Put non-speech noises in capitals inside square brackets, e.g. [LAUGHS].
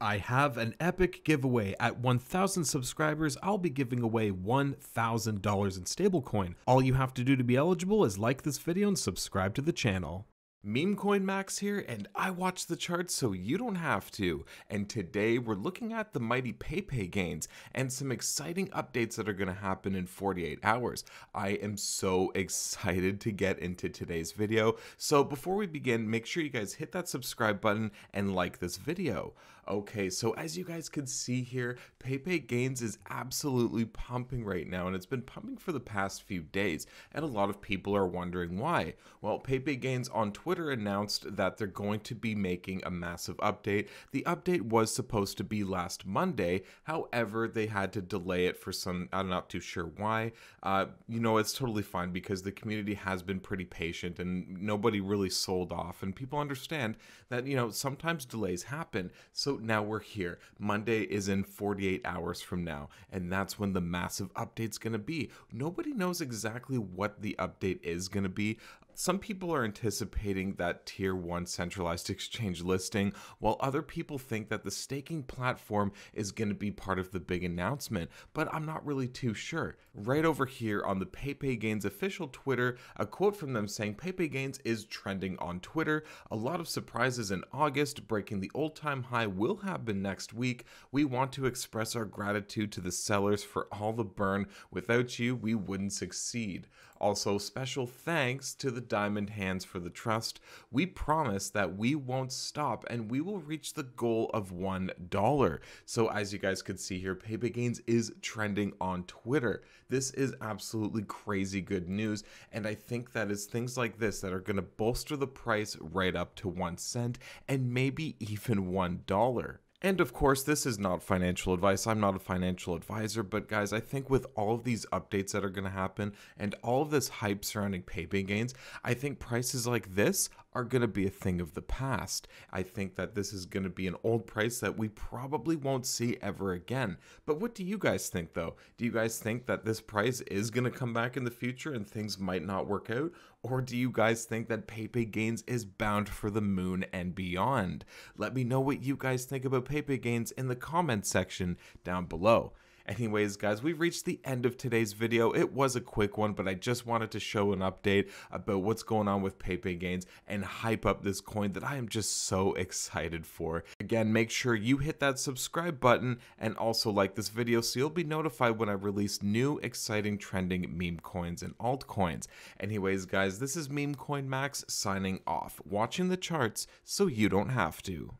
I have an epic giveaway. At 1,000 subscribers, I'll be giving away $1,000 in stablecoin. All you have to do to be eligible is like this video and subscribe to the channel. Meme Coin Max here, and I watch the charts so you don't have to. And today we're looking at the mighty Pepe gains and some exciting updates that are going to happen in 48 hours. I am so [LAUGHS] excited to get into today's video. So before we begin, make sure you guys hit that subscribe button and like this video. Okay, so as you guys can see here, Pepe Gains is absolutely pumping right now, and it's been pumping for the past few days, and a lot of people are wondering why. Well, Pepe Gains on Twitter announced that they're going to be making a massive update. The update was supposed to be last Monday, however, they had to delay it for some, I'm not too sure why. Uh, you know, it's totally fine because the community has been pretty patient and nobody really sold off, and people understand that, you know, sometimes delays happen. So now we're here. Monday is in 48 hours from now, and that's when the massive update's going to be. Nobody knows exactly what the update is going to be. Some people are anticipating that tier 1 centralized [LAUGHS] exchange listing, while other people think that the staking platform is going to be part of the big announcement, but I'm not really too sure. Right over here on the Pepe Gains official Twitter, a quote from them saying Pepe Gains is trending on Twitter. A lot of surprises in August, breaking the old time high will happen next week. We want to express our gratitude to the sellers for all the burn. Without you, we wouldn't succeed. Also, special thanks to the Diamond Hands for the trust. We promise that we won't stop and we will reach the goal of $1. So, as you guys could see here, Pepe Gains is trending on Twitter. This is absolutely crazy good news, and I think that it's things like this that are going to bolster the price right up to one cent and maybe even $1. And of course, this is not financial advice. I'm not a financial advisor, but guys, I think with all of these updates that are going to happen and all of this hype surrounding Pepe gains, I think prices like this are going to be a thing of the past. I think that this is going to be an old price that we probably won't see ever again. But what do you guys think though? Do you guys think that this price is going to come back in the future and things might not work out? Or do you guys think that Pepe Gains is bound for the moon and beyond? Let me know what you guys think about Pepe Gains in the comments section down below. Anyways, guys, we've reached the end of today's video. It was a quick one, but I just wanted to show an update about what's going on with Pepe Gains and hype up this coin that I am just so excited for. Again, make sure you hit that subscribe button and also like this video so you'll be notified when I release new exciting trending meme coins and altcoins. Anyways, guys, this is Meme Coin Max signing off, watching the charts so you don't have to.